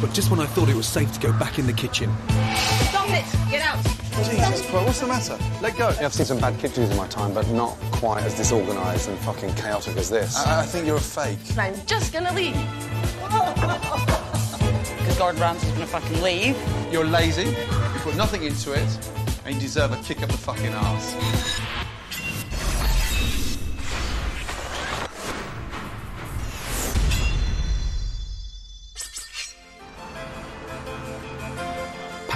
But just when I thought it was safe to go back in the kitchen, Stop it! Get out! Jesus Christ, what's the matter? Let go. Yeah, I've seen some bad kitchens in my time, but not quite as disorganised and fucking chaotic as this. I, I think you're a fake. I'm just gonna leave. Because Gordon Ramsay's gonna fucking leave. You're lazy, you put nothing into it, and you deserve a kick up the fucking arse.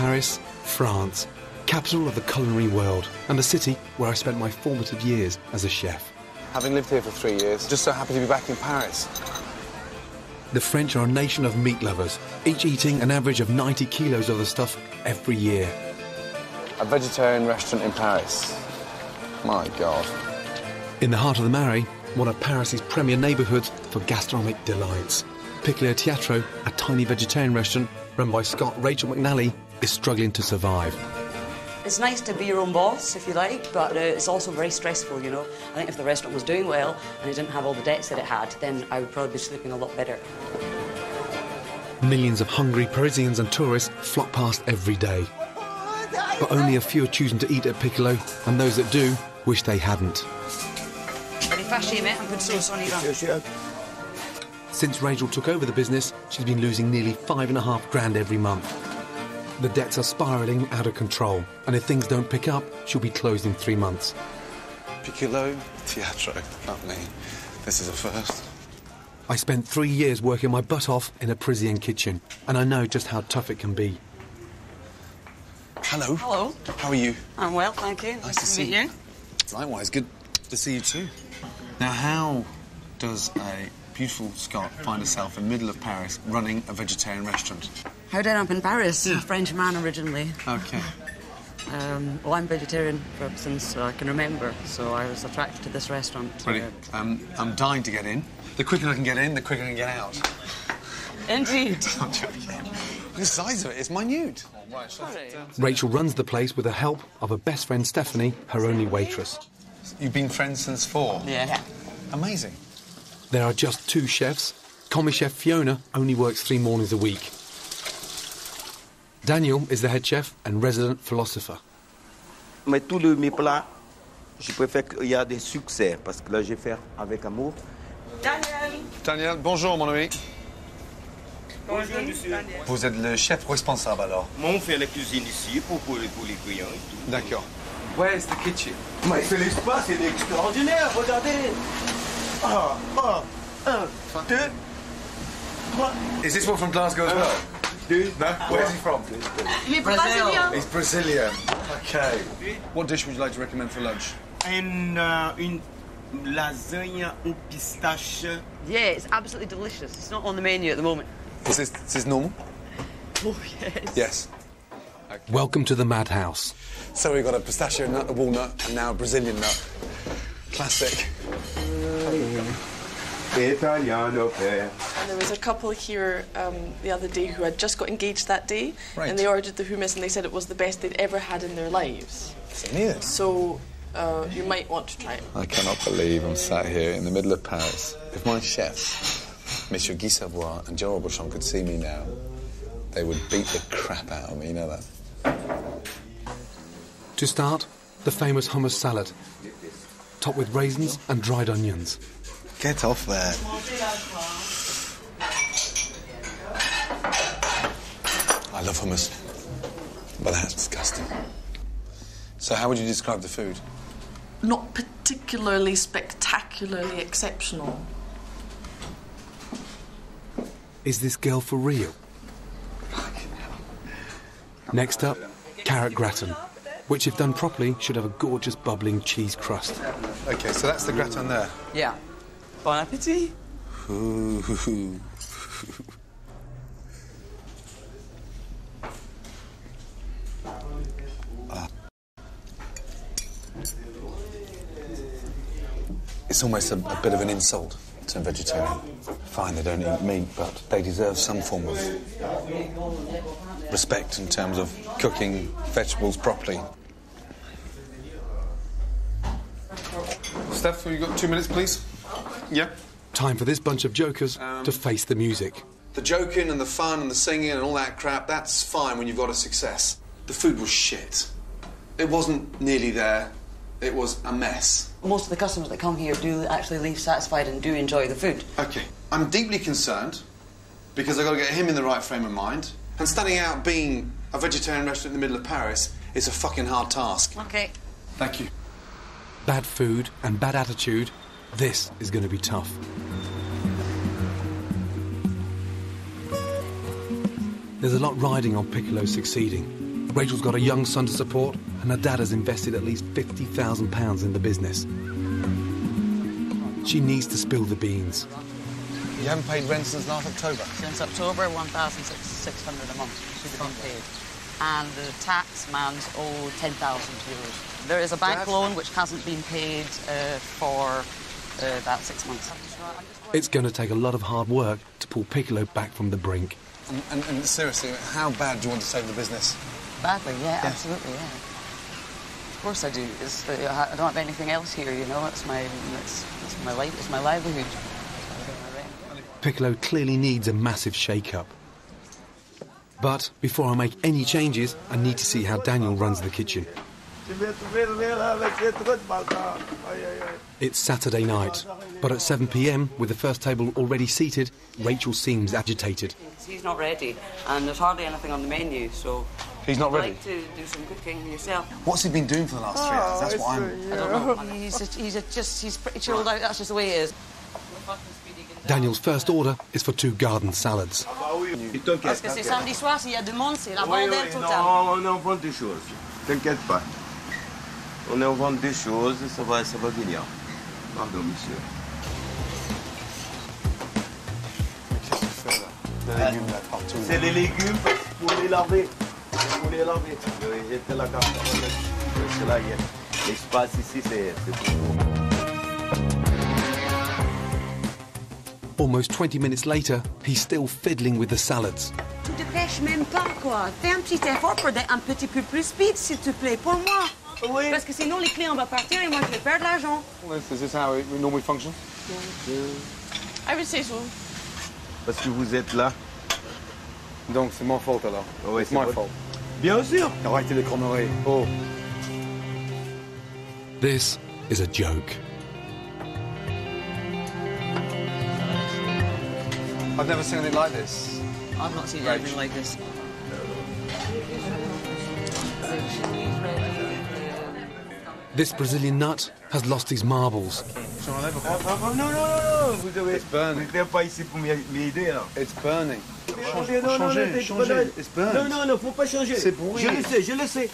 Paris, France, capital of the culinary world, and a city where I spent my formative years as a chef. Having lived here for three years, just so happy to be back in Paris. The French are a nation of meat lovers, each eating an average of 90 kilos of the stuff every year. A vegetarian restaurant in Paris. My God. In the heart of the Marais, one of Paris's premier neighbourhoods for gastronomic delights. Piccolo Teatro, a tiny vegetarian restaurant run by Scot Rachel McNally, is struggling to survive. It's nice to be your own boss, if you like, but uh, it's also very stressful, you know. I think if the restaurant was doing well and it didn't have all the debts that it had, then I would probably be sleeping a lot better. Millions of hungry Parisians and tourists flock past every day. But only a few are choosing to eat at Piccolo, and those that do wish they hadn't. Very fashy, mate. I'm good sauce on you. Since Rachel took over the business, she's been losing nearly five and a half grand every month. The debts are spiralling out of control, and if things don't pick up, she'll be closed in three months. Piccolo Teatro. Not me. This is a first. I spent three years working my butt off in a Parisian kitchen, and I know just how tough it can be. Hello. Hello. How are you? I'm well, thank you. Nice to see meet you. Likewise, good to see you too. Now, how does a beautiful Scot find herself in the middle of Paris running a vegetarian restaurant? How did I end up in Paris? I'm a French man originally. Okay. Um, well, I'm vegetarian for, since I can remember, so I was attracted to this restaurant. Brilliant. Um, I'm dying to get in. The quicker I can get in, the quicker I can get out. Indeed. I'm joking. The size of it is minute. Rachel runs the place with the help of her best friend Stephanie, her only waitress. You've been friends since four. Yeah. Amazing. There are just two chefs. Commis chef Fiona only works three mornings a week. Daniel is the head chef and resident philosopher. Mais tous le, mes plats, je préfère qu'il y a des succès parce que là, je vais faire avec amour. Daniel, bonjour mon ami. Bonjour, monsieur. Vous êtes le chef responsable alors Moi, on fait la cuisine ici pour, pour, les, pour les clients et tout. D'accord. Where's the kitchen? Mais c'est l'espace, c'est extraordinaire, regardez. Ah, ah, un, deux, trois, Is this one from Glasgow as well? Deux. No? Where's he from? Il est brésilien. He's Brazilian. Okay. What dish would you like to recommend for lunch? Une, euh, une lasagne au pistache. Yeah, it's absolutely delicious. It's not on the menu at the moment. Is this, is this normal? Oh, yes. Yes. Welcome to the madhouse. So we've got a pistachio nut, a walnut, and now a Brazilian nut. Classic. Italiano père. And there was a couple here um, the other day who had just got engaged that day, Right. and they ordered the hummus, and they said it was the best they'd ever had in their lives. So. So uh, you might want to try it. I cannot believe I'm sat here in the middle of Paris. If my chefs, Monsieur Guy Savoy and Joël Robuchon, could see me now, they would beat the crap out of me, you know that? To start, the famous hummus salad, topped with raisins and dried onions. Get off there. I love hummus, but that's disgusting. So, how would you describe the food? Not particularly spectacularly exceptional. Is this girl for real? Next up, carrot gratin, which, if done properly, should have a gorgeous bubbling cheese crust. Okay, so that's the gratin there. Yeah. Bon appetit. Ah. It's almost a, a bit of an insult to a vegetarian. Fine, they don't eat meat, but they deserve some form of respect in terms of cooking vegetables properly. Steph, have you got two minutes, please? Yeah. Time for this bunch of jokers to um, face the music. The joking and the fun and the singing and all that crap, that's fine when you've got a success. The food was shit. It wasn't nearly there. It was a mess. Most of the customers that come here do actually leave satisfied and do enjoy the food. Okay. I'm deeply concerned because I've got to get him in the right frame of mind. And standing out being a vegetarian restaurant in the middle of Paris is a fucking hard task. Okay. Thank you. Bad food and bad attitude. This is going to be tough. There's a lot riding on Piccolo succeeding. Rachel's got a young son to support, and her dad has invested at least £50,000 in the business. She needs to spill the beans. You haven't paid rent since last October. Since October, 1,600 a month should have been paid. And the tax man's owed 10,000 euros. There is a bank Dad? loan which hasn't been paid uh, for uh, about six months. It's going to take a lot of hard work to pull Piccolo back from the brink. And, and, and seriously, how bad do you want to save the business? Badly, yeah, absolutely, yeah. Of course I do. It's, uh, I don't have anything else here, you know. It's my, it's, it's my life, it's my livelihood. That's how I get my rent. Piccolo clearly needs a massive shake-up. But before I make any changes, I need to see how Daniel runs the kitchen. It's Saturday night, but at 7 pm, with the first table already seated, Rachel seems agitated. He's not ready, and there's hardly anything on the menu, so... He's not I'd ready. like to do some cooking yourself. What's he been doing for the last three hours? That's what I'm. I don't know. He's, just, he's just, he's pretty chilled out, that's just the way he is. Daniel's first order is for two garden salads. Ah oui, il t'inquiète. Parce que c'est samedi soir, s'il y a du monde, c'est la Oui, bordel oui, totale. non, on est en vente des choses. T'inquiète pas. On est en vente des choses, ça va, ça va venir. Pardon, monsieur. C'est les légumes pour les laver. Pour les laver. Oui, J'étais la carte. C'est là, il l'espace ici, c'est c'est pour. Almost 20 minutes later, he's still fiddling with the salads. Tu te pêches même pas, quoi. Fais un petit effort pour un petit peu plus speed, s'il te plaît, pour moi. Oui. Parce que sinon, les clients vont partir et moi, je vais perdre l'argent. Is this how it normally functions? I would say so. Parce que vous êtes là. Donc c'est mon faute alors. Ouais, It's c'est my votre- fault. Bien sûr. Arrêtez les conneries. Oh. This is a joke. I've never seen anything like this. I've not seen anything like this. This Brazilian nut has lost his marbles. Non, non, non, non. Vous devez, It's burning. vous n'êtes pas ici pour m'y- m'aider, là. It's burning. Changez, non, non, changer, non, changer. non, It's burnt. Non, non, non, faut pas changer. C'est brûlé. Je le sais, je le sais.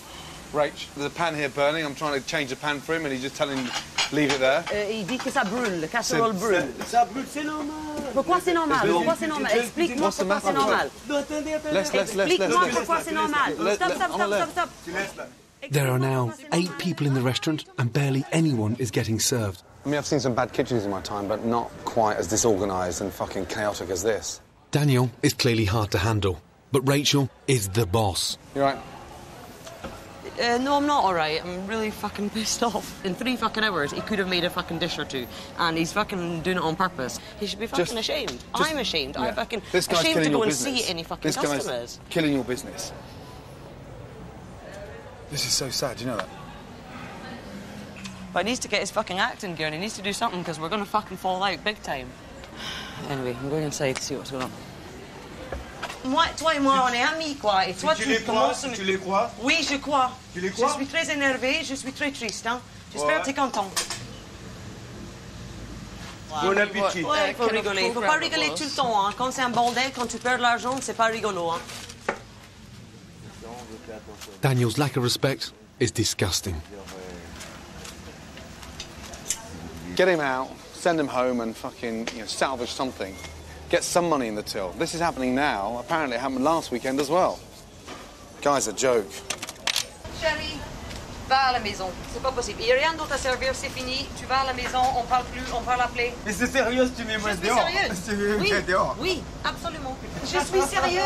Rach, there's a pan here burning. I'm trying to change the pan for him, and he's just telling him leave it there. Euh, il dit que ça brûle, le casserole brûle. Ça brûle, c'est normal. Pourquoi c'est normal Mais- Pourquoi c'est normal mais- Explique-moi What's the pourquoi matter c'est with normal. Explique-moi let's- pourquoi c'est normal. Let- Stop, let- stop, on stop, the stop, stop. Tu laisses là. There are now eight people in the restaurant, and barely anyone is getting served. I mean, I've seen some bad kitchens in my time, but not quite as disorganised and fucking chaotic as this. Daniel is clearly hard to handle, but Rachel is the boss. You right? Uh, no, I'm not all right. I'm really fucking pissed off. In three fucking hours, he could have made a fucking dish or two, and he's fucking doing it on purpose. He should be fucking Just- ashamed. just- I'm ashamed. Yeah. I'm fucking This guy's ashamed to go and business. see any fucking this guy's customers. killing your business. This is so sad. You know that? But he needs to get his fucking acting gear, and he needs to do something because we're gonna fucking fall out big time. Anyway, I'm going inside to see what's going on. Moi, toi et moi, on est amis, quoi. Et toi, Tu tu les crois? commences à me- Tu les crois? Oui, je crois. Tu les Je crois suis très énervée, je suis très triste, hein. J'espère Ouais. que t'es content. Bon appétit. Ouais, faut rigoler. Faut pas rigoler tout le temps, hein. Quand c'est un bordel, quand tu perds de l'argent, c'est pas rigolo, hein. Daniel's lack of respect is disgusting. Get him out, send him home, and fucking you know, salvage something. Get some money in the till. This is happening now. Apparently, it happened last weekend as well. Guy's a joke. Chérie, va à la maison. C'est pas possible. Il n'y a rien d'autre à servir, c'est fini. Tu vas à la maison, on parle plus, on parle appeler. Mais c'est sérieux tu mets Je moi suis dehors. sérieuse. Tu mets Oui, moi dehors. oui, absolument. Je suis sérieuse.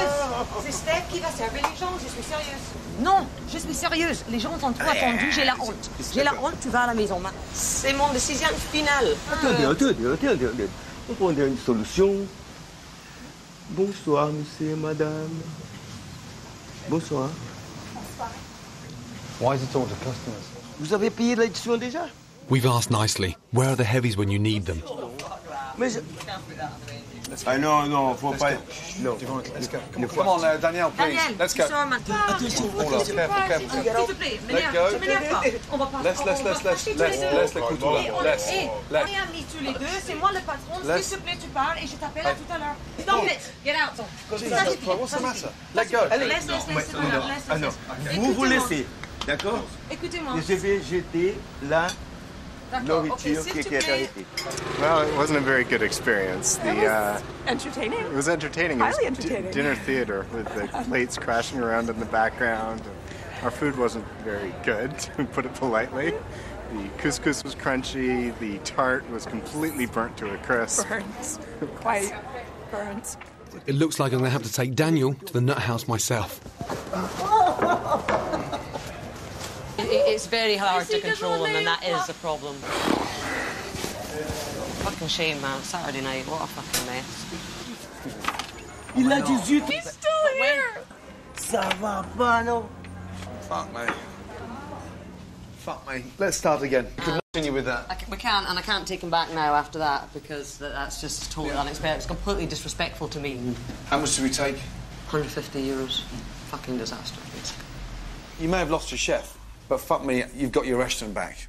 C'est Steph qui va servir les gens, je suis sérieuse. Non, je suis sérieuse. Les gens sont trop attendus, j'ai la honte. J'ai la honte, tu vas à la maison. Ma- C'est mon décision finale. Attendez, attendez, attendez, attendez. On prend une solution. Bonsoir, monsieur, madame. Bonsoir. Why is he talking to customers? Vous avez payé l'addition déjà We've asked nicely, where are the heavies when you need them? Mais je... Ah non, non, faut pas... Non. Let's go. Come on, Come on uh, Danielle, please. Daniel, Let's tu go. sors maintenant. Careful, careful, careful. S'il te plaît, m'énerve, go. tu m'énerves pas. On va pas. Laisse, on laisse, va laisse, passer laisse, tous les laisse, deux. laisse les couteaux Et là. on, Laisse, et, laisse. on est amis tous les deux, c'est moi le patron. Laisse. S'il te plaît, tu parles et je t'appelle à tout à l'heure. Stop it, get out. Jesus Ça suffit, Christ, what's ça the suffit. matter? Let go. Laisse, laisse, laisse, c'est pas grave, laisse, Ah non. laisse. Vous vous Écoutez-moi. laissez, d'accord Écoutez-moi. Je vais jeter la D'accord, ok, nourriture qui est arrêtée. Well, it wasn't a very good experience. The uh, Entertaining? it was entertaining. It was Highly entertaining. dinner theater with the plates crashing around in the background. Our food wasn't very good, to put it politely. The couscous was crunchy. The tart was completely burnt to a crisp. Burns. Quite burns. It looks like I'm going to have to take Daniel to the nut house myself. It- It's very hard to control them, and that is a problem. Fucking shame, man. Saturday night, what a fucking mess. Il a 18 He's still here! Ça va pas, non Fuck me. Fuck me. Let's start again. Continue with that. I c- we can't, and I can't take him back now after that because that, that's just totally unexpected. It's completely disrespectful to me. How much do we take? 150 euros. Fucking disaster. You may have lost your chef, but fuck me, you've got your restaurant back.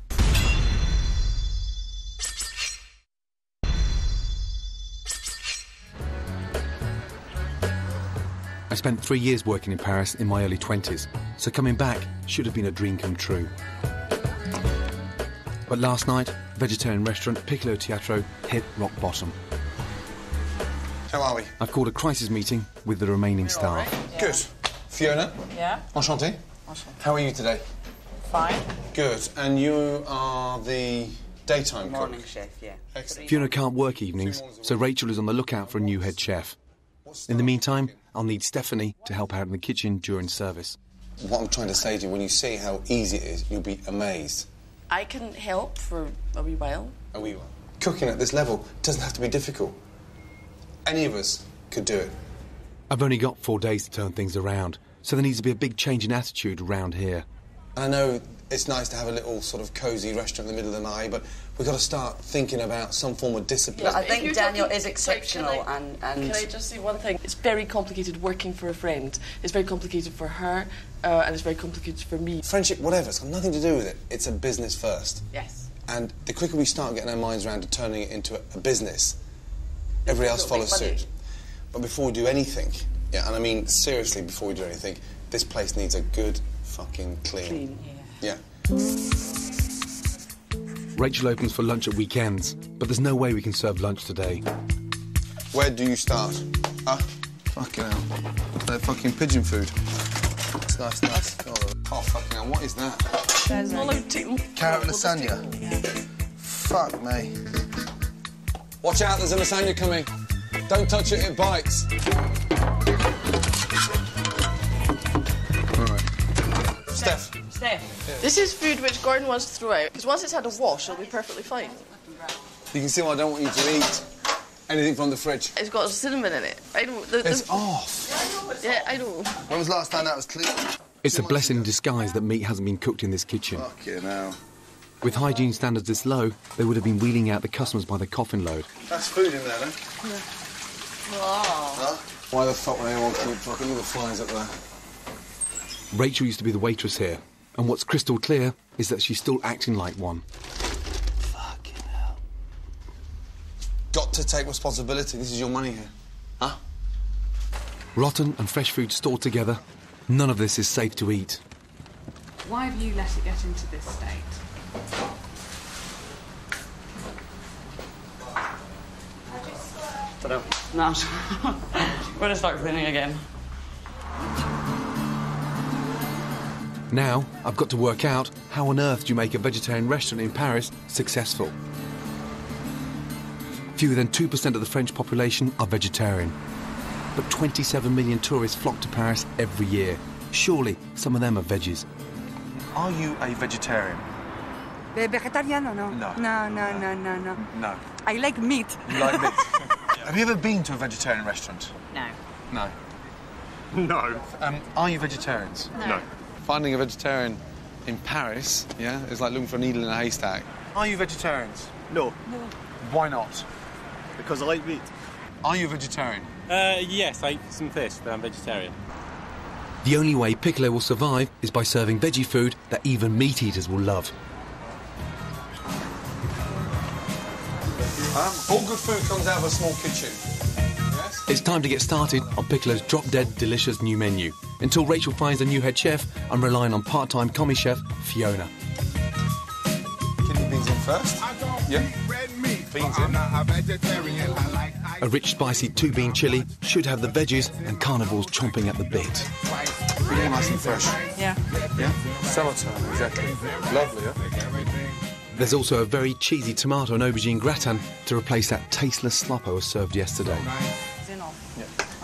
I spent three years working in Paris in my early 20s, so coming back should have been a dream come true. But last night, vegetarian restaurant Piccolo Teatro hit rock bottom. How are we? I've called a crisis meeting with the remaining staff. Good. Fiona? Yeah? Enchanté. How are you today? Fine. Good. And you are the daytime Morning cook? chef, yeah. Excellent. Fiona can't work evenings, so Rachel is on the lookout for a new head chef. In the meantime, I'll need Stephanie to help out in the kitchen during service. What I'm trying to say to you, when you see how easy it is, you'll be amazed. I can help for a wee while. Are we cooking at this level doesn't have to be difficult. Any of us could do it. I've only got four days to turn things around, so there needs to be a big change in attitude around here. I know it's nice to have a little sort of cosy restaurant in the middle of the night, but we've got to start thinking about some form of discipline. I think Daniel talking- is exceptional, can I- and, and Can I just say one thing? It's very complicated working for a friend. It's very complicated for her, uh, and it's very complicated for me. Friendship, whatever, it's got nothing to do with it. It's a business first. Yes. And the quicker we start getting our minds around to turning it into a, a business, everybody else follows suit. But before we do anything, yeah, and I mean seriously, before we do anything, this place needs a good fucking clean. Clean, Yeah. Rachel opens for lunch at weekends, but there's no way we can serve lunch today. Where do you start? Ah, fucking hell. They're fucking pigeon food. It's nice, nice. Oh, oh, fucking hell, what is that? I'm not allowed to. Carrot lasagna. Fuck me. Watch out, there's a lasagna coming. Don't touch it, it bites. Steph, Steph. This is food which Gordon wants to throw out, because once it's had a wash, it'll be perfectly fine. you can see why I don't want you to eat anything from the fridge. It's got cinnamon in it. I know. The, the- It's off. yeah, I know. When was the last time that was clean? It's a blessing in disguise that meat hasn't been cooked in this kitchen. Fucking hell. With hygiene standards this low, they would have been wheeling out the customers by the coffin load. That's food in there, then? Huh? Why the fuck would anyone keep fucking all the flies up there? Rachel used to be the waitress here, and what's crystal clear is that she's still acting like one. Fucking hell. Got to take responsibility. This is your money here. Huh? Rotten and fresh food stored together, none of this is safe to eat. Why have you let it get into this state? i just uh, i don't No, we're gonna start cleaning again. Now, I've got to work out how on earth do you make a vegetarian restaurant in Paris successful? Fewer than 2% of the French population are vegetarian. But 27 million tourists flock to Paris every year. Surely some of them are veggies. Are you a vegetarian? Vegetariano, no. No. No, no, no, no, no. No. I like meat. You like meat? Have you ever been to a vegetarian restaurant? No. No. No. Um, are you vegetarians? No. Finding a vegetarian in Paris, yeah, is like looking for a needle in a haystack. Are you vegetarians? No, No. Why not? because I like meat. Are you a vegetarian? Uh, yes, I eat some fish, but I'm vegetarian. The only way Piccolo will survive is by serving veggie food that even meat eaters will love. Um, all good food comes out of a small kitchen. Yes? It's time to get started on Piccolo's drop dead delicious new menu. Until Rachel finds a new head chef, I'm relying on part time commis chef Fiona. Kidney beans in first. Yeah. Meat, beans in. A rich, spicy two bean chili should have the veggies and carnivores chomping at the bit. Really nice and fresh. Yeah. Yeah? Salad exactly. Lovely, yeah? There's also a very cheesy tomato and aubergine gratin to replace that tasteless slop I was served yesterday.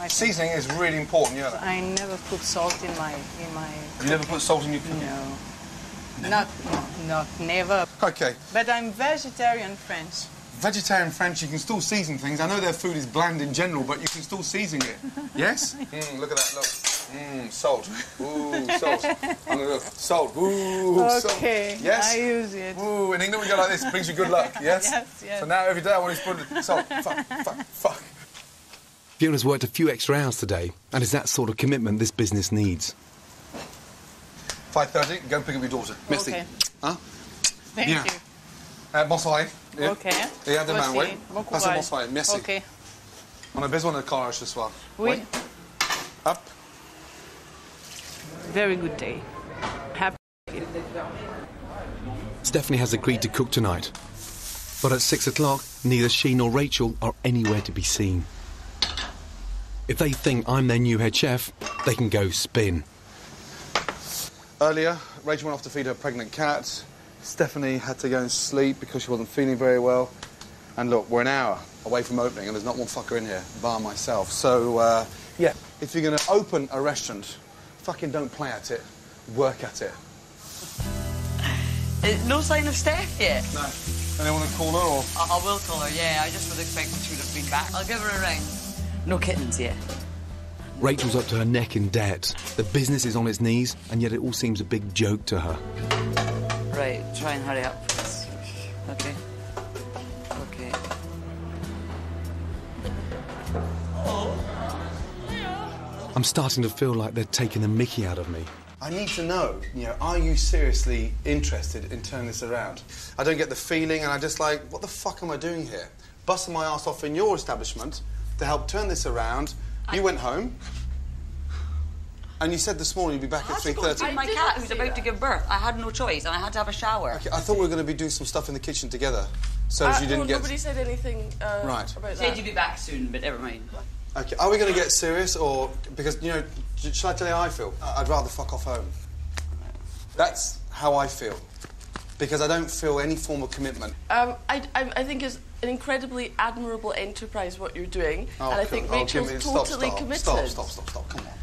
Seasoning is really important, yeah. I never put salt in my in my. You never put salt in your cooking? No. Not no, not never. Okay. But I'm vegetarian French. Vegetarian French, you can still season things. I know their food is bland in general, but you can still season it. Yes? Mm, look at that, look. Mmm, salt. Ooh, salt. I'm gonna look. Salt. Ooh, salt. Okay, Yes? I use it. Ooh, in England we go like this, brings you good luck, yes? Yes, yes. So now every day I want to put salt. Fuck, fuck, fuck. Fiona's worked a few extra hours today, and it's that sort of commitment this business needs. 5.30, go and pick up your daughter. Merci. Okay. Hein? Thank Bien. you. Euh, bonsoir. Yeah. Ok. Et à demain, Voici. oui. Bon Passez courage. bonsoir, merci. Ok. On a besoin de courage ce soir. Oui. Hop. Very good day. Happy. Stephanie has agreed to cook tonight. But at six o'clock, neither she nor Rachel are anywhere to be seen. If they think I'm their new head chef, they can go spin. Earlier, Rachel went off to feed her pregnant cat. Stephanie had to go and sleep because she wasn't feeling very well. And look, we're an hour away from opening and there's not one fucker in here, bar myself. So, uh, yeah, if you're going to open a restaurant, fucking don't play at it, work at it. Uh, no sign of Steph yet. No. Anyone to call her or? I, I will call her. Yeah, I just would expect that she would have been back. I'll give her a ring. No kittens yet. Rachel's up to her neck in debt. The business is on its knees, and yet it all seems a big joke to her. Right, try and hurry up. Okay. Okay. I'm starting to feel like they're taking the mickey out of me. I need to know, you know, are you seriously interested in turning this around? I don't get the feeling, and I just like, what the fuck am I doing here? Busting my ass off in your establishment to help turn this around. You went home, and you said this morning you'd be back at three thirty. my cat who's about to give birth. I had no choice, and I had to have a shower. Okay, I thought we were going to be doing some stuff in the kitchen together, so Uh, as you didn't get. Nobody said anything uh, Right. about Said you'd be back soon, but never mind. Okay, are we going to get serious, or because you know? sh- Shall I tell you how I feel? I- I'd rather fuck off home. That's how I feel, because I don't feel any form of commitment. Um, I, I, I think it's an incredibly admirable enterprise what you're doing, Oh, and I think oh, Rachel's stop, totally stop, committed. Stop, stop, stop, stop. Come on.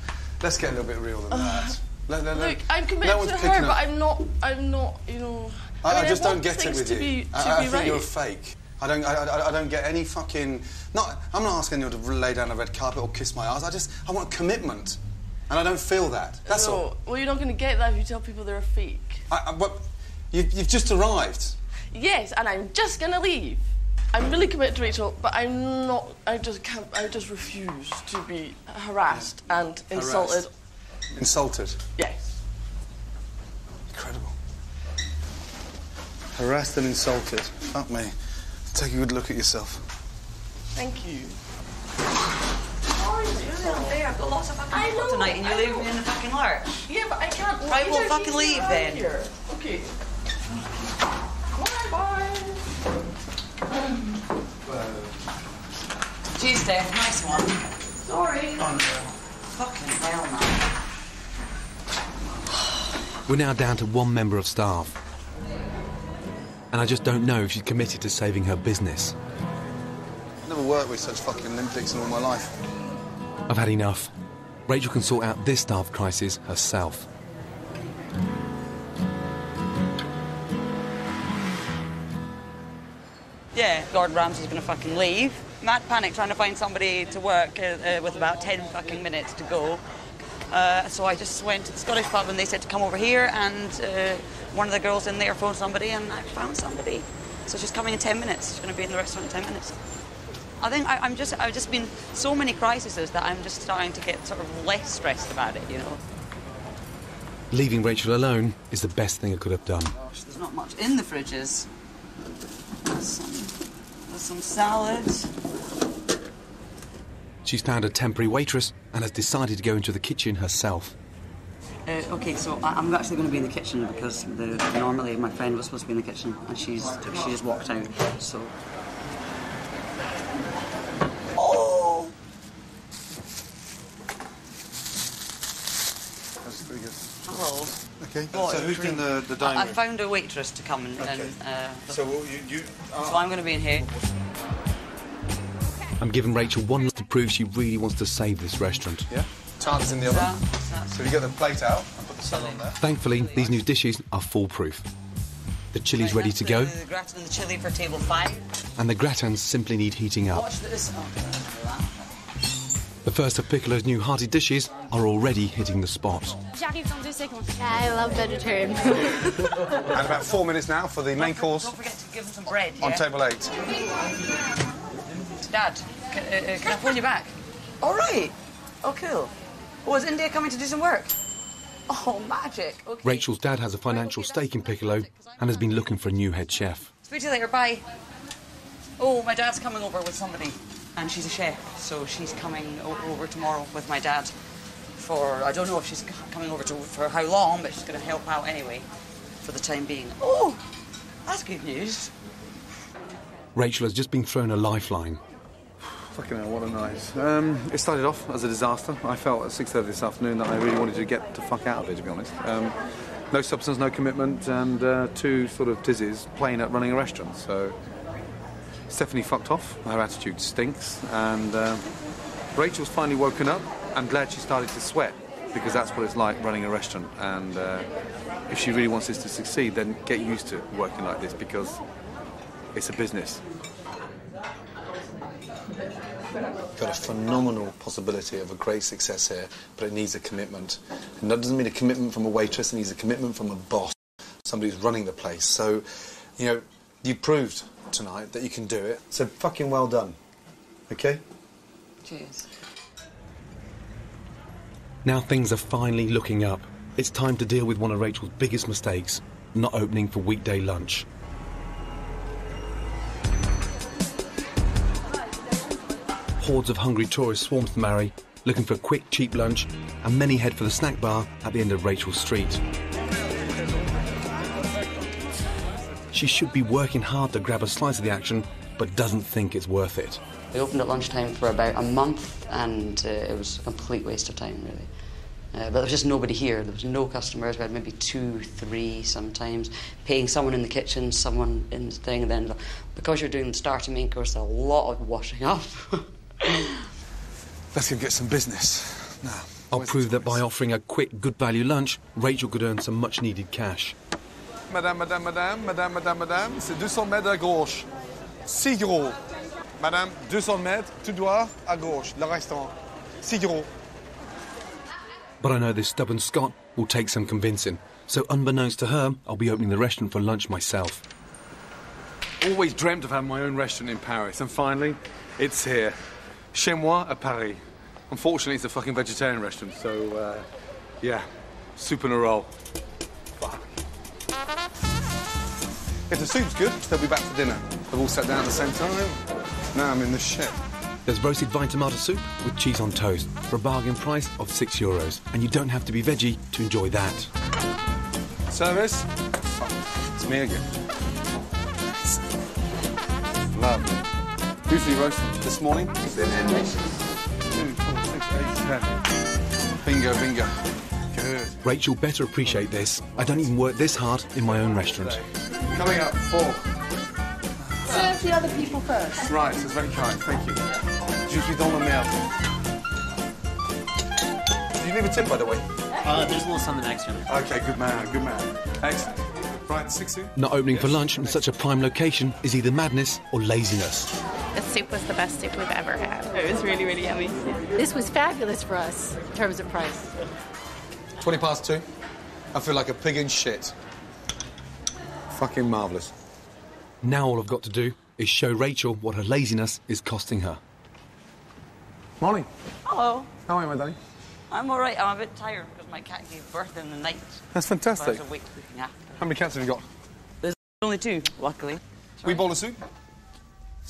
Let's get a little bit real than uh, that. Let- let- let- Look, I'm committed one's to her, but I'm not. I'm not. You know. I, mean, I just don't get it with you. Be, I, I think right. you're a fake. I don't. I, I, I don't get any fucking. Not. I'm not asking you to lay down a red carpet or kiss my ass. I just. I want commitment, and I don't feel that. That's no. all. Well, you're not going to get that if you tell people they're a fake. I, I, but you, you've just arrived. Yes, and I'm just going to leave. I'm really committed to Rachel, but I'm not. I just can't. I just refuse to be harassed and insulted. Insulted. Yes. Incredible. Harassed and insulted. Fuck me. Take a good look at yourself. Thank you. There, I've got lots of fucking I people tonight, and you I leave know. me in the fucking lurch. Yeah, but I can't. Right, well, either. fucking leave around then. Here. Okay. Bye bye. Cheers, Steph. Nice one. Sorry. Fucking hell, man. We're now down to one member of staff. And I just don't know if she's committed to saving her business. I've Never worked with such fucking limp in all my life. I've had enough. Rachel can sort out this staff crisis herself. Yeah, Gordon Ramsay's gonna fucking leave. Matt panicked trying to find somebody to work uh, uh, with about 10 fucking minutes to go. Uh, so I just went to the Scottish pub and they said to come over here and uh, one of the girls in there phoned somebody and I found somebody. So she's coming in 10 minutes. She's going to be in the restaurant in 10 minutes. I think I, I'm just, I've just been so many crises that I'm just starting to get sort of less stressed about it, you know. Leaving Rachel alone is the best thing I could have done. Gosh, there's not much in the fridges. Some, salads. She's found a temporary waitress and has decided to go into the kitchen herself. Uh, okay, so I- I'm actually going to be in the kitchen because the, normally my friend was supposed to be in the kitchen and she's she just walked out. So. Oh! That's pretty good. Hello. Okay. What, so who's doing the, the I, dining I room? found a waitress to come and. Okay. and uh, So you, you so I'm going to be in here. I'm giving Rachel one last to prove she really wants to save this restaurant. Yeah. Tart's in the oven. So you get the plate out and put the salad on there. Thankfully, these new dishes are foolproof. The chili's ready to go, The, the gratin and the chili for table five. and the gratins simply need heating up. Watch this. Oh, The first of Piccolo's new hearty dishes are already hitting the spot. J'arrive dans deux secondes. I love vegetarian. and about four minutes now for the main course Don't forget to give them some bread. on yeah? table eight. Dad, can, uh, uh, can I phone you back? All right. Oh, cool. Oh, is India coming to do some work? Oh, magic. Okay. Rachel's dad has a financial stake in Piccolo and has been looking for a new head chef. Speak to you later. Bye. Oh, my dad's coming over with somebody, and she's a chef, so she's coming o- over tomorrow with my dad. For I don't know if she's c- coming over to for how long, but she's going to help out anyway, for the time being. Oh, that's good news. Rachel has just been thrown a lifeline. Fucking hell, what a night. Um, it started off as a disaster. I felt at 6.30 this afternoon that I really wanted to get the fuck out of it, to be honest. Um, no substance, no commitment, and uh, two sort of dizzies playing at running a restaurant. So Stephanie fucked off. Her attitude stinks. And uh, Rachel's finally woken up. I'm glad she started to sweat because that's what it's like running a restaurant. And uh, if she really wants this to succeed, then get used to working like this because it's a business. Got a phenomenal possibility of a great success here, but it needs a commitment. And that doesn't mean a commitment from a waitress, it needs a commitment from a boss, somebody who's running the place. So, you know, you proved tonight that you can do it. So fucking well done. Okay? Cheers. Now things are finally looking up. It's time to deal with one of Rachel's biggest mistakes not opening for weekday lunch. Hordes of hungry tourists swarm to the Marais, looking for a quick, cheap lunch, and many head for the snack bar at the end of Rachel's street. She should be working hard to grab a slice of the action, but doesn't think it's worth it. We opened at lunchtime for about a month, and uh, it was a complete waste of time, really. Uh, but there was just nobody here. There was no customers. We had maybe two, three sometimes. Paying someone in the kitchen, someone in the thing, and then because you're doing the starter main course, a lot of washing up. Let's go get some business. Now. I'll prove that by offering a quick, good value lunch, Rachel could earn some much needed cash. Madame, madame, madame, madame, madame, madame, c'est 200 mètres à gauche. Si gros. Madame, 200 mètres, tout droit à gauche, le restaurant. Si gros. But I know this stubborn Scot will take some convincing. So, unbeknownst to her, I'll be opening the restaurant for lunch myself. Always dreamt of having my own restaurant in Paris, and finally, it's here. Chez moi à Paris. Unfortunately, it's a fucking vegetarian restaurant, so, uh, yeah, soup and a roll. If the soup's good, they'll be back for dinner. They've all sat down at the same time. Now I'm in the shit. There's roasted vine tomato soup with cheese on toast for a bargain price of six euros. And you don't have to be veggie to enjoy that. Service? It's me again. Lovely. Usually roasted this morning. Two, four, six, eight, ten. Bingo, bingo. Good. Rachel better appreciate this. I don't even work this hard in my own restaurant. Coming up, four. Serve the other people first. Right, that's very kind. Thank you. Je suis dans la merde. Did you leave a tip, by the way? Uh, there's a little something extra. Okay, good man, good man. Excellent. Right, six Not opening for lunch in such a prime location is either madness or laziness. The soup was the best soup we've ever had. It was really, really yummy. This was fabulous for us in terms of price. 20 past two. I feel like a pig in shit. Fucking marvellous. Now all I've got to do is show Rachel what her laziness is costing her. Morning. Hello. How are you, my darling? I'm all right. I'm a bit tired because my cat gave birth in the night. That's So I fantastic. was awake looking after. How many cats have you got? There's only two, luckily. We bowl of soup?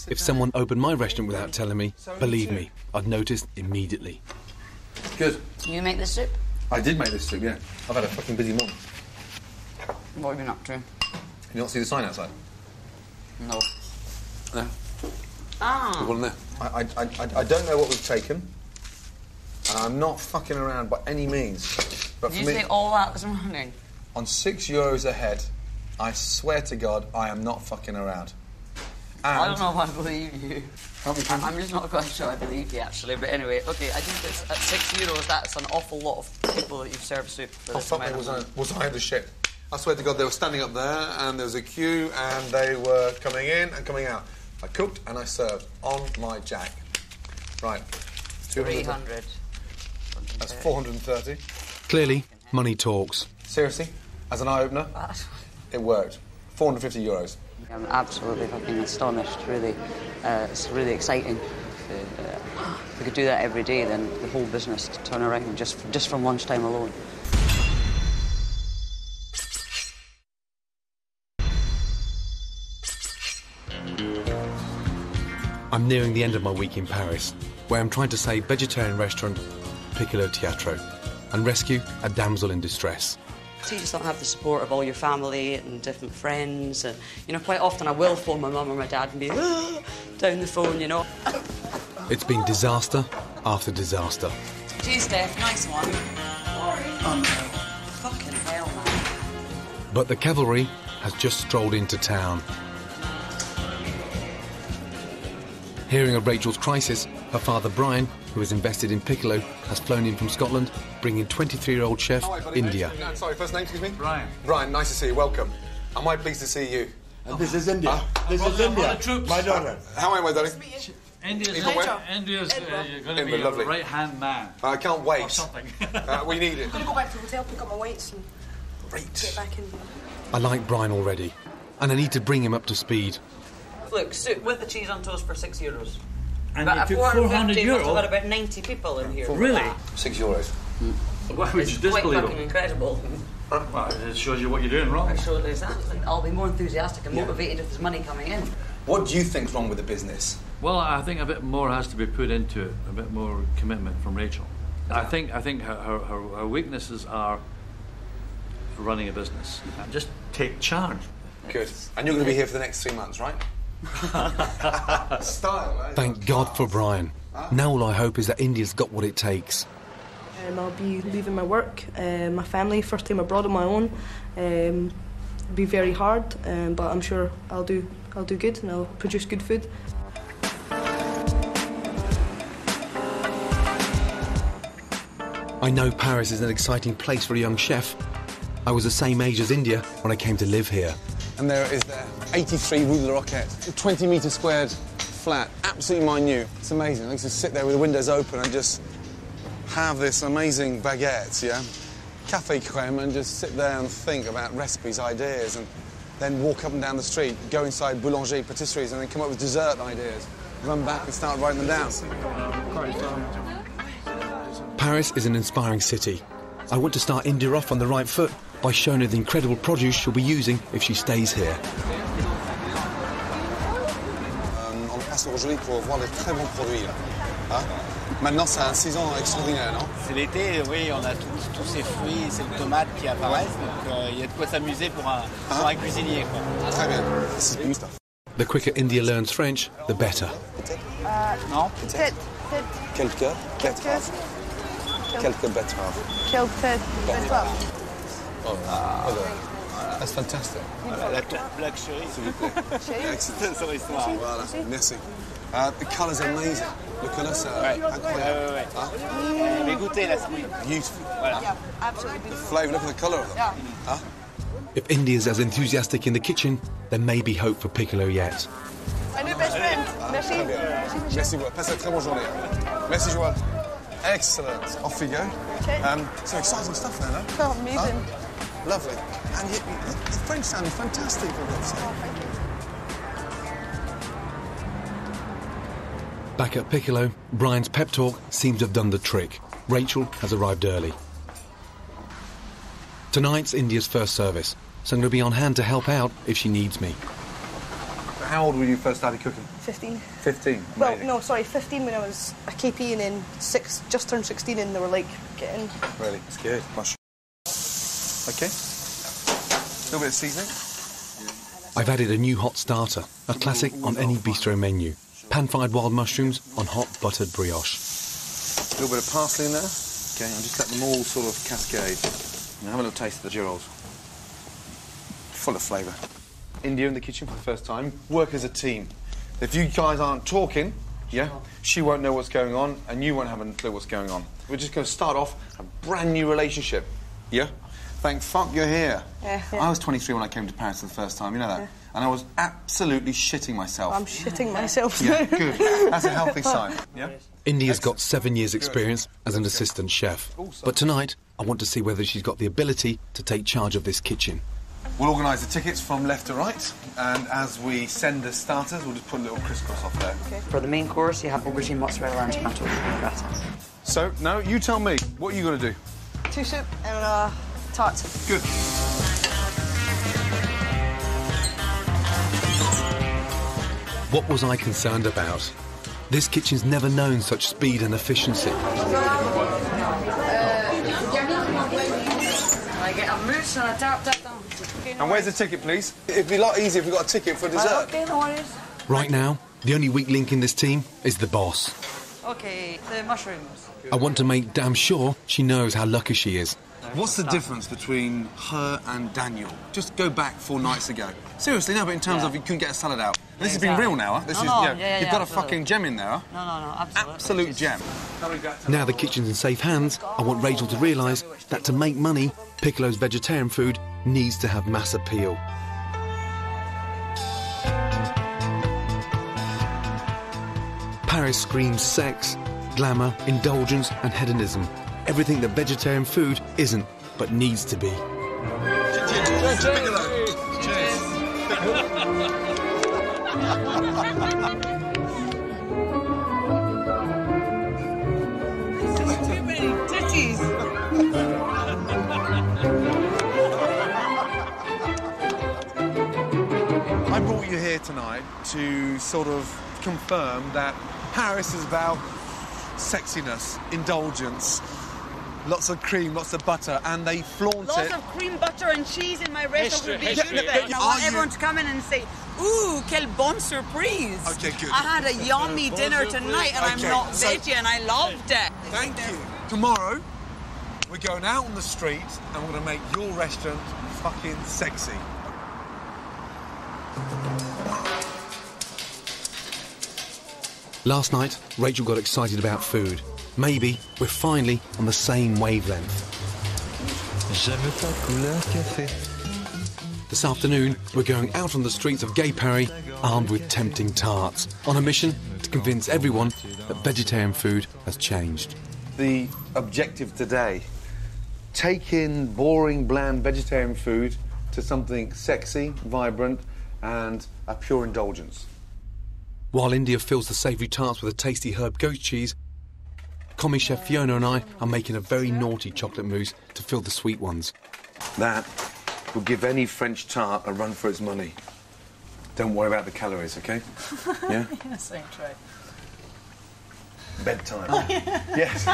If someone opened my restaurant without telling me, believe me, I'd notice immediately. Good. You make the soup? I did make this soup, yeah. I've had a fucking busy morning. What have you been up to? Can you not see the sign outside? No. No. Ah. There's one there. I, I, I, I don't know what we've taken. And I'm not fucking around by any means. But Did for you me, say all that this morning? on six euros a head, I swear to God, I am not fucking around. And I don't know if I believe you. I'm I'm just not quite sure I believe you, actually. But anyway, okay, I think it's at six euros, that's an awful lot of people that you've served soup. For Oh, this fuck me, was I, was I the shit? I swear to God, they were standing up there, and there was a queue, and they were coming in and coming out. I cooked and I served on my jack. Right. 200. 300. That's 430. Clearly, money talks. Seriously, as an eye opener, it worked. 450 euros. I'm absolutely fucking astonished, really. Uh, it's really exciting. If, uh, if we could do that every day, then the whole business could turn around just, just from lunchtime alone. I'm nearing the end of my week in Paris, where I'm trying to save vegetarian restaurant Piccolo Teatro and rescue a damsel in distress. So you just don't have the support of all your family and different friends. And, you know, quite often I will phone my mum or my dad and be "Ah," down the phone, you know. It's been disaster after disaster. Cheers, Steph. Nice one. Oh, no. Fucking hell, man. But the cavalry has just strolled into town. Hearing of Rachel's crisis, her father Brian, who is invested in Piccolo, has flown in from Scotland, bringing 23-year-old chef Hi, buddy, India. mate. No, sorry, first name, excuse me? Brian. Brian, nice to see you. Welcome. Am I pleased to see you? And this is India. This is India. My daughter. How are you, my darling? India's, Even where? India's uh, going to be Edinburgh, a lovely. right hand man. I can't wait. Or something. Uh, we need it. I'm gonna go back to the hotel, pick up my weights, and Great. get back in. I like Brian already, and I need to bring him up to speed. Look, soup with the cheese on toast for six euros. And About you a took 400 450 must have got about 90 people in here. Really? Six euros. Why would you Quite disbelieve fucking incredible. Well, it shows you what you're doing wrong. I showed exactly. I'll be more enthusiastic and motivated if there's money coming in. What do you think's wrong with the business? Well, I think a bit more has to be put into it, a bit more commitment from Rachel. I think I think her, her, her, her weaknesses are running a business. Just take charge. Good. And you're going to be here for the next three months, right? Style, eh? Thank God for Brian. Now all I hope is that India's got what it takes. Um, I'll be leaving my work, uh, my family, first time abroad on my own. Um, it'll be very hard, um, but I'm sure I'll do. I'll do good, and I'll produce good food. I know Paris is an exciting place for a young chef. I was the same age as India when I came to live here. And there is there, 83 Rue de la Roquette, 20 metre squared flat, absolutely minute. It's amazing. I used to sit there with the windows open and just have this amazing baguette, yeah? Cafe creme and just sit there and think about recipes, ideas, and then walk up and down the street, go inside boulanger patisseries and then come up with dessert ideas, run back and start writing them down. Paris is an inspiring city. I want to start India off on the right foot by showing her the incredible produce she'll be using if she stays here. Euh, on passe aujourd'hui pour voir les très bons produits. Là. Hein? Maintenant, c'est un saison extraordinaire, non? C'est l'été, oui, on a tous, tous ces fruits, ces tomates qui apparaissent, donc euh, il y a de quoi s'amuser pour un, pour un cuisinier. Quoi. Très bien. The quicker India learns French, the better. Non? Peut-être. Quelques betteraves. Quelques betteraves. Quelques betteraves. Oh, oh, that's fantastic. Voilà, la tourte black cherry. S'il vous plaît. Chérie. Excellent. Sur l'histoire. Voilà, merci. Uh, the colour's amazing. Le colour, c'est Ouais. incroyable. Ouais, ouais, ouais. Hein? Mais goûtez la souris. Beautiful. Voilà. The flavour, look at the colour of them. Yeah. Huh? If India's as enthusiastic in the kitchen, there may be hope for Piccolo yet. My new best friend. Merci. Très bien. Merci, Joël. Passe une très bonne journée. Merci, Joël. Excellent. Off we go. Okay. Um, some exciting stuff there, no? Oh, amazing. Huh? Lovely. And you, you, the French sound fantastic, for God's sake. Back at Piccolo, Brian's pep talk seems to have done the trick. Rachel has arrived early. Tonight's India's first service, so I'm going to be on hand to help out if she needs me. How old were you first started cooking? 15. 15. Well, no, sorry, 15 when I was a KP and then six, just turned 16 and they were like, get in. Really? It's good. Mushroom. Okay. A little bit of seasoning. I've added a new hot starter, a classic on any bistro menu. Pan-fried wild mushrooms on hot buttered brioche. A little bit of parsley in there. Okay, and just let them all sort of cascade. And have a little taste of the girolles. Full of flavour. India in the kitchen for the first time. Work as a team. If you guys aren't talking, yeah, she won't know what's going on, and you won't have a clue what's going on. We're just going to start off a brand new relationship. Yeah? Thank fuck you're here. Yeah, yeah. I was 23 when I came to Paris for the first time, you know that? Yeah. And I was absolutely shitting myself. I'm shitting myself. Yeah, good. That's a healthy sign. Yeah? India's got seven years' experience as an assistant chef. But tonight, I want to see whether she's got the ability to take charge of this kitchen. We'll organise the tickets from left to right, and as we send the starters, we'll just put a little crisscross off there. Okay. For the main course, you have aubergine, mozzarella, and tomato gratin. So, no, you tell me. What are you going to do? Two soup and a tart. Good. What was I concerned about? This kitchen's never known such speed and efficiency. I get a mousse and a tap tap down. And where's the ticket, please? It'd be a lot easier if we got a ticket for dessert. Okay, no worries. Right now, the only weak link in this team is the boss. Okay, the mushrooms. I want to make damn sure she knows how lucky she is. What's the difference between her and Daniel? Just go back four nights ago. Seriously, no, but in terms Yeah. of you couldn't get a salad out. This has Exactly. been real now, huh? This No, is, no, yeah, yeah, yeah, you've got a fucking gem in there, huh? No, no, no, absolutely. Absolute gem. Now the kitchen's in safe hands, I want Rachel to realise that to make money, Piccolo's vegetarian food needs to have mass appeal. Paris screams sex, glamour, indulgence, and hedonism. Everything that vegetarian food isn't, but needs to be. Too many titties. I brought you here tonight to sort of confirm that Paris is about sexiness, indulgence, lots of cream, lots of butter, and they flaunt Lots it. of cream, butter, and cheese in my restaurant would be History, good. history. And I Are want you- everyone to come in and say, "Ooh, quelle bonne surprise!" Okay, good. I had a yummy dinner tonight, and I'm not so- veggie, and I loved it. Thank you. Tomorrow, we're going out on the street and we're going to make your restaurant fucking sexy. Last night, Rachel got excited about food. Maybe we're finally on the same wavelength. This afternoon, we're going out on the streets of Gay Paris armed with tempting tarts, on a mission to convince everyone that vegetarian food has changed. The objective today taking boring, bland vegetarian food to something sexy, vibrant, and a pure indulgence. While India fills the savoury tarts with a tasty herb goat cheese, commis chef Fiona and I are making a very naughty chocolate mousse to fill the sweet ones. That will give any French tart a run for its money. Don't worry about the calories, okay? Yeah? yes, I try. Bedtime. Oh, yes.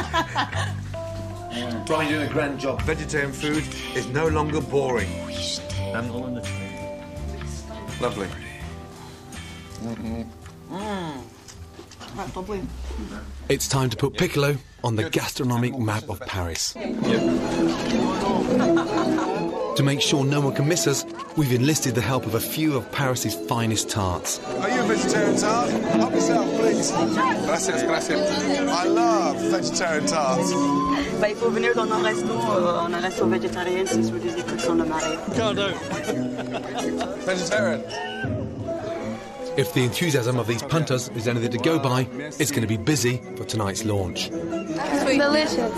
Brian, you're doing a grand job. Vegetarian food is no longer boring. I'm all in the Lovely. Mm-hmm. Mm. That's lovely. It's time to put Piccolo on the gastronomic map of Paris. To make sure no one can miss us, we've enlisted the help of a few of Paris's finest tarts. Are you a vegetarian tart? Help yourself, please. Gracias, gracias. I love vegetarian tarts. Ben, il faut venir dans nos restos. euh, On a un resto végétarien, c'est sur des écoutons de marée. Vegetarian. If the enthusiasm of these punters is anything to go by, it's going to be busy for tonight's launch. Delicious.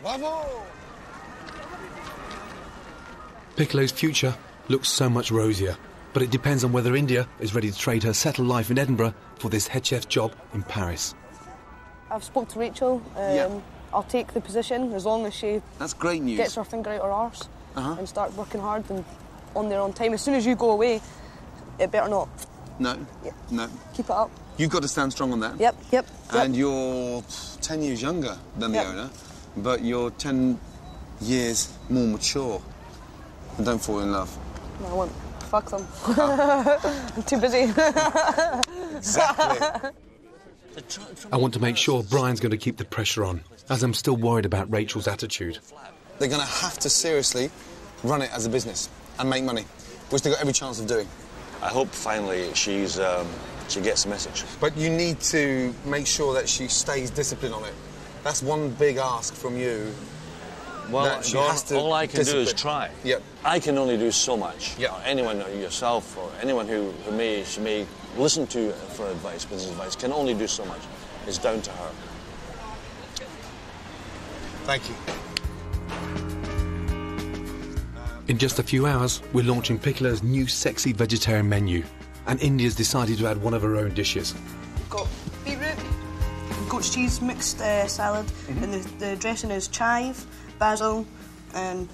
Bravo! Piccolo's future looks so much rosier, but it depends on whether India is ready to trade her settled life in Edinburgh for this head chef job in Paris. I've spoke to Rachel. Um, Yeah. I'll take the position as long as she That's great news. gets her finger out her arse Uh-huh. and start working hard and on their own time. As soon as you go away, it better not. No. No. Keep it up. You've got to stand strong on that. Yep, yep. And you're 10 years younger than the Yep. owner, but you're 10 years more mature. And don't fall in love. No, I won't. Fuck them. I'm too busy. I want to make sure Brian's going to keep the pressure on, as I'm still worried about Rachel's attitude. They're going to have to seriously run it as a business and make money, which they've got every chance of doing. I hope finally she's um, she gets the message. But you need to make sure that she stays disciplined on it. That's one big ask from you. Well, that she Gordon, has to all I can do is try. Yep. I can only do so much. Yeah. Uh, anyone, uh, yourself, or anyone who, who may she may listen to for advice, business advice, can only do so much. It's down to her. Thank you. In just a few hours, we're launching Piccolo's new sexy vegetarian menu, and India's decided to add one of her own dishes. We've got beetroot, goat's cheese mixed uh, salad, and the, the dressing is chive, basil, and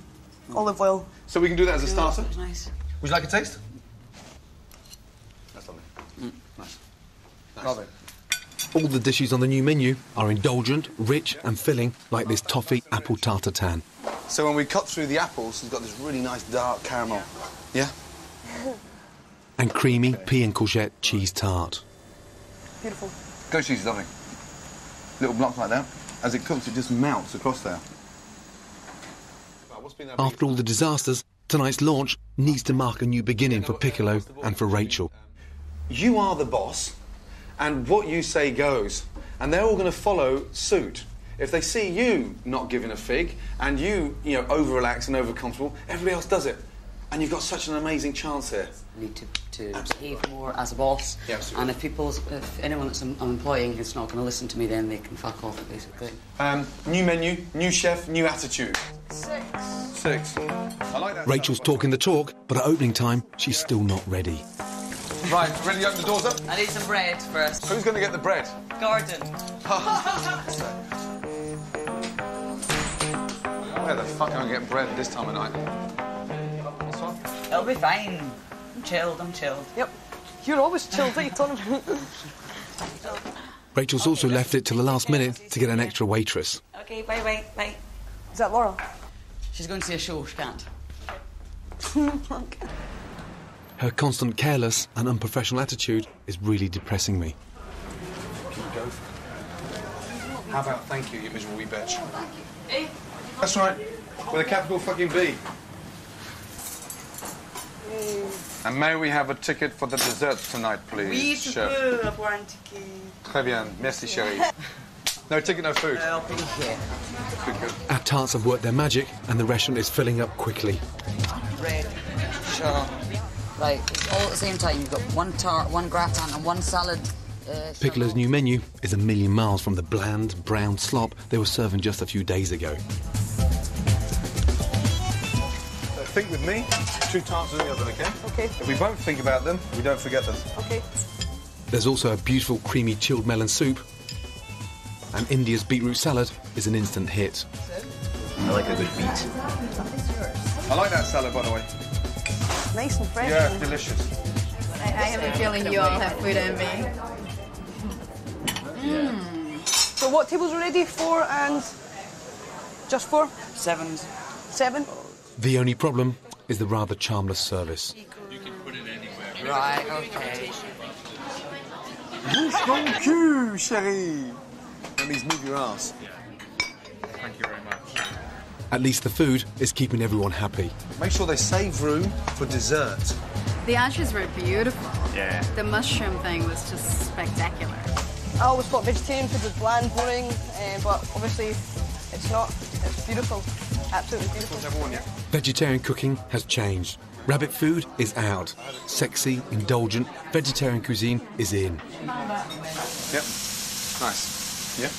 olive oil. So we can do that as a starter? Nice. Would you like a taste? That's lovely. Mm, nice. Lovely. All the dishes on the new menu are indulgent, rich, and filling, like this toffee apple tarte tatin. So when we cut through the apples, it's got this really nice dark caramel. Yeah? and creamy pea and courgette cheese tart. Beautiful. Goat cheese is lovely. Little blocks like that. As it cooks, it just melts across there. After all the disasters, tonight's launch needs to mark a new beginning for Piccolo and for Rachel. You are the boss, and what you say goes. And they're all going to follow suit. If they see you not giving a fig and you, you know, over relaxed and over comfortable, everybody else does it. And you've got such an amazing chance here. need to, to behave more as a boss. Yeah, absolutely. and if people, if anyone that's I'm employing is not going to listen to me, then they can fuck off, basically. Um, new menu, new chef, new attitude. Six. I like that. Rachel's talking the talk, but at opening time, she's still not ready. Right, ready to open the doors up? I need some bread first. Who's going to get the bread? Gordon. Where the fuck am I getting bread this time of night? This one? It'll be fine. I'm chilled, I'm chilled. Yep. You're always chilled, what are you talking about? Rachel's also left it till the last minute to get an extra waitress. Okay, bye, bye, bye. Is that Laura? She's going to see a show, she can't. Her constant careless and unprofessional attitude is really depressing me. Go for it. How about thank you, you miserable wee bitch? Oh, eh? That's right, with a capital fucking B. And may we have a ticket for the dessert tonight, please, Oui, tu chef? peux avoir un ticket. Très bien, merci, chérie. No ticket, no food. I'll be here. Good, good. Our tarts have worked their magic, and the restaurant is filling up quickly. Bread. Sure. Right, it's all at the same time. You've got one tart, one gratin, and one salad. Uh, Piccolo's new menu is a million miles from the bland, brown slop they were serving just a few days ago. So think with me, two tarts in the oven, okay? Okay. If we both think about them, we don't forget them. Okay. There's also a beautiful creamy chilled melon soup, and India's beetroot salad is an instant hit. I like a good beet. I like that salad, by the way. Nice and fresh. Yeah, delicious. I, I have a feeling you all have food envy. Hmm. So what tables are ready? Four and Just four? Seven. Seven? The only problem is the rather charmless service. Right, okay. Bouge ton cul, chérie. That means move your ass. Thank you very much. At least the food is keeping everyone happy. Make sure they save room for dessert. The entrees were beautiful. Yeah. The mushroom thing was just spectacular. I always thought vegetarian food was bland, boring, uh, but obviously it's not. It's beautiful. Absolutely beautiful. Vegetarian cooking has changed. Rabbit food is out. Sexy, indulgent, vegetarian cuisine is in. Yep. Nice. Yeah.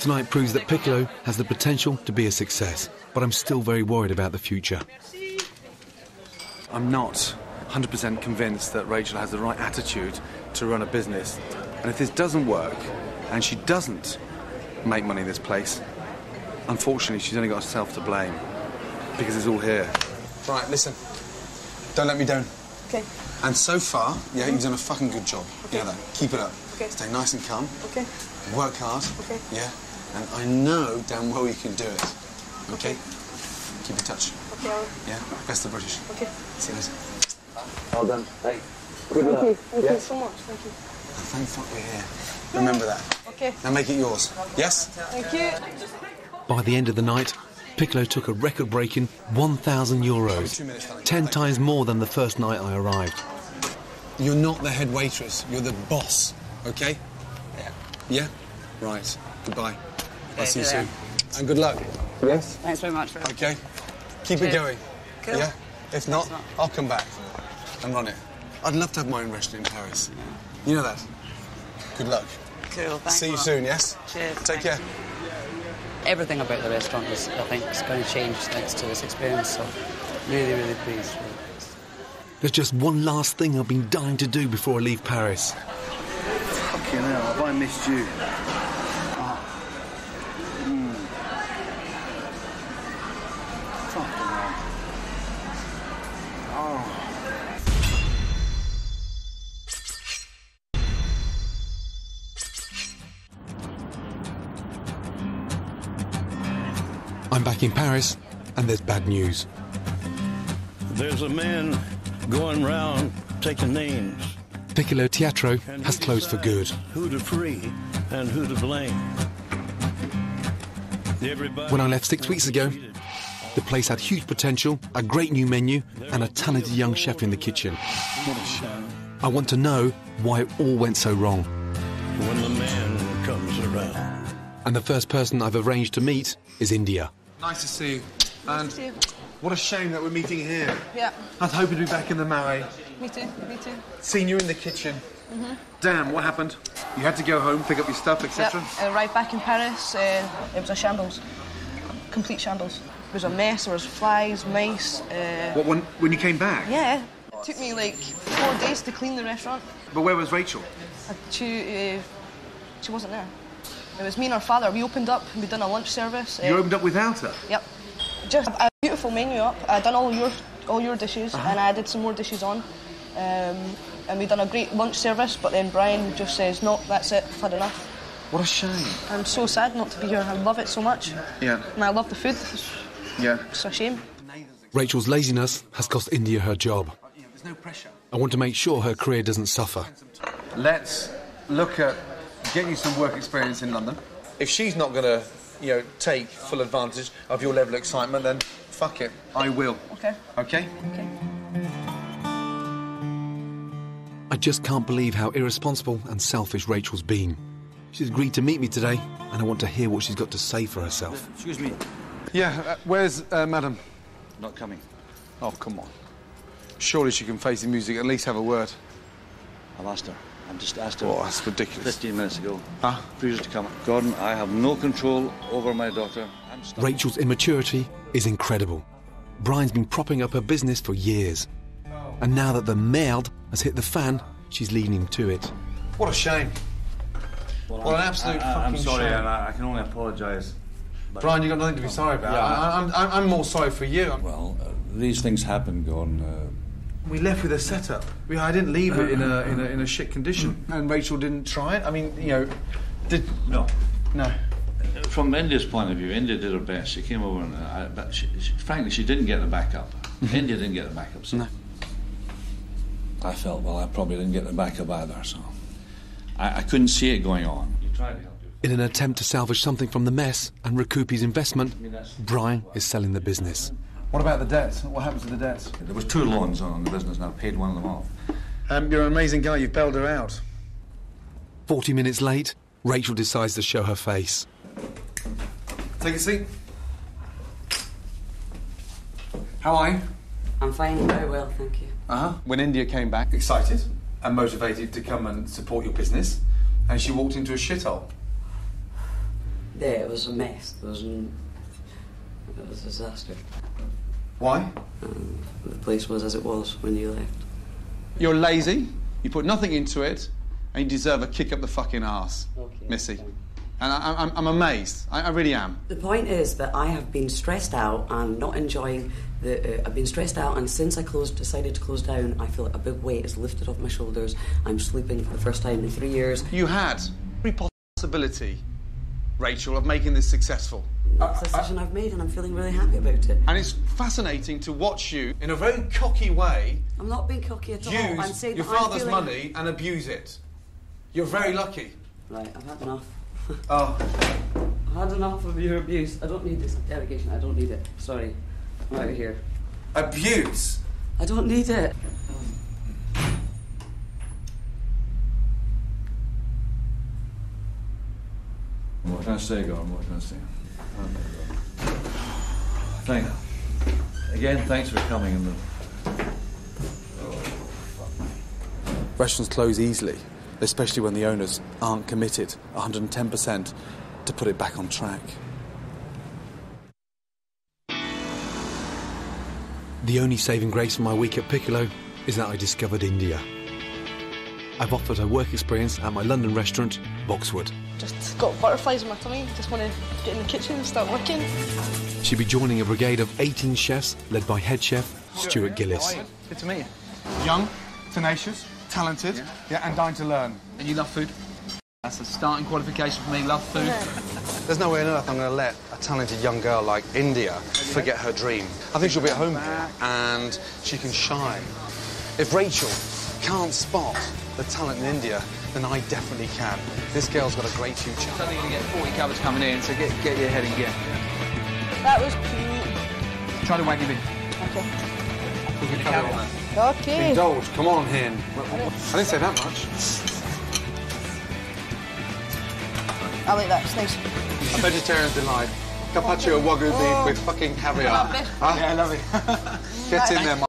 Tonight proves that Piccolo has the potential to be a success, but I'm still very worried about the future. I'm not 100% convinced that Rachel has the right attitude to run a business. And if this doesn't work, and she doesn't make money in this place, unfortunately, she's only got herself to blame. Because it's all here. Right, listen. Don't let me down. Okay. And so far, yeah, you've done a fucking good job. You know that. Keep it up. Okay. Stay nice and calm. Okay. Work hard. Okay. Yeah. And I know damn well you can do it. Okay? Keep in touch. Okay. I'll- Yeah? Best of British. Okay. See you later. Well done. good Thank you. Thank you so much. Thank you. Thank fuck we're here. Remember that. Okay. Now make it yours. Yes? Thank you. By the end of the night, Piccolo took a record breaking 1,000 euros, 10 times more than the first night I arrived. You're not the head waitress. You're the boss. Okay? Yeah. Yeah? Right. Goodbye. I'll see you soon. And good luck. Yes? Thanks very much for Okay. Keep it going. Cool. Yeah? If not, I'll come back and run it. I'd love to have my own restaurant in Paris. You know that. Good luck. Cool, thanks See you soon, yes? Cheers. Take care. Everything about the restaurant is, I think, is going to change thanks to this experience. So, really, really pleased. There's just one last thing I've been dying to do before I leave Paris. Fucking hell, have I missed you? And there's bad news. There's a man going round taking names. Piccolo Teatro has closed for good. Who to free and who to blame. Everybody When I left six weeks ago, the place had huge potential, a great new menu, and a talented young chef in the kitchen. What a shame I want to know why it all went so wrong. when the man comes around. And the first person I've arranged to meet is India. Nice to see you. And what a shame that we're meeting here. Yeah. I was hoping to be back in the Marais, Me too. Me too. seeing you in the kitchen. Mm-hmm. Damn, what happened? You had to go home, pick up your stuff, etc. Yep. Uh, right back in Paris, uh, it was a shambles. Complete shambles. It was a mess. There was flies, mice. Uh, What when when you came back? Yeah. It took me like four days to clean the restaurant. But where was Rachel? Uh, She, uh, she wasn't there. It was me and her father. We opened up and we done a lunch service. uh, You opened up without her. Yep. Just a beautiful menu up. I done all your all your dishes Uh-huh. and I added some more dishes on. Um, and we done a great lunch service, but then Brian just says, no, that's it, I've had enough. What a shame. I'm so sad not to be here. I love it so much. Yeah. And I love the food. It's, Yeah. it's a shame. Rachel's laziness has cost India her job. There's no pressure. I want to make sure her career doesn't suffer. Let's look at getting you some work experience in London. If she's not going to, you know, take full advantage of your level of excitement, then fuck it. I will. Okay. Okay? Okay. I just can't believe how irresponsible and selfish Rachel's been. She's agreed to meet me today, and I want to hear what she's got to say for herself. Excuse me. Yeah, uh, where's uh, Madam? Not coming. Oh, come on. Surely she can face the music, at least have a word. I've asked her. I've just asked her. Oh, that's ridiculous. 15 minutes ago. Huh? Freeze to come. Gordon, I have no control over my daughter. I'm. Rachel's immaturity is incredible. Brian's been propping up her business for years. And now that the merde has hit the fan, she's leaning to it. What a shame. Well, What an I'm- absolute I, I, I'm sorry, shame. and I, I can only apologise. Brian, you've got nothing to be sorry about. Yeah. I, I'm, I'm, I'm more sorry for you. Well, uh, these things happen, Gordon. Uh, We left with a setup. We, I didn't leave it in a, uh-huh. in a, in a shit condition. Mm. And Rachel didn't try it. I mean, you know, did. No. No. Uh, from India's point of view, India did her best. She came over, and uh, but she, she, frankly, she didn't get the backup. Mm-hmm. India didn't get the backup. So I felt well, I probably didn't get the backup either. So I, I couldn't see it going on. You tried to help. In an attempt to salvage something from the mess and recoup his investment, Brian is selling the business. What about the debts? What happens to the debts? There was two loans on the business, and I paid one of them off. Um, you're an amazing guy. You've bailed her out. 40 minutes late, Rachel decides to show her face. Take a seat. How are you? I'm fine, very well, thank you. Uh huh. When India came back, excited and motivated to come and support your business, and she walked into a shithole. Yeah, it was a mess. It was, an, it was a disaster. Why? Um, the place was as it was when you left. You're lazy. You put nothing into it, and you deserve a kick up the fucking ass, Missy. And I, I'm, I'm amazed. I, I really am. The point is that I have been stressed out and not enjoying the. Uh, I've been stressed out, and since I closed, decided to close down, I feel like a big weight is lifted off my shoulders. I'm sleeping for the first time in three years. You had every possibility, Rachel, of making this successful. It's a decision I've made, and I'm feeling really happy about it. And it's fascinating to watch you, in a very cocky way, I'm not being cocky at all. I'm use saying your that I'm father's feeling- money and abuse it. You're very lucky. Right, I've had enough. Oh. I've had enough of your abuse. I don't need this interrogation. I don't need it. Sorry. I'm out of here. Abuse? I don't need it. What can I say, Gordon? What can I say? Thank Again, thanks for coming. And the, Restaurants close easily, especially when the owners aren't committed 110% to put it back on track. The only saving grace for my week at Piccolo is that I discovered India. I've offered her work experience at my London restaurant, Boxwood. Just got butterflies in my tummy. Just want to get in the kitchen and start working. She'll be joining a brigade of 18 chefs led by head chef Stuart Gillies. Good to meet you. Young, tenacious, talented, yeah, and dying to learn. And you love food? That's a starting qualification for me. Love food. There's no way on earth I'm going to let a talented young girl like India forget her dream. I think she'll be at home here and she can shine. If Rachel can't spot the talent in India, then I definitely can. This girl's got a great future. Suddenly you're going to get 40 covers coming in, so get, get your head in gear. That was cute. Try to wag your bin. Okay. We'll get cover on that. Okay. Indulge, come on, Hen. I didn't say that much. Oh, I like that. It's nice. A vegetarian's delight. Carpaccio wagyu beef Oh. with fucking caviar. Love it. Huh? Yeah, I love it. Get in there,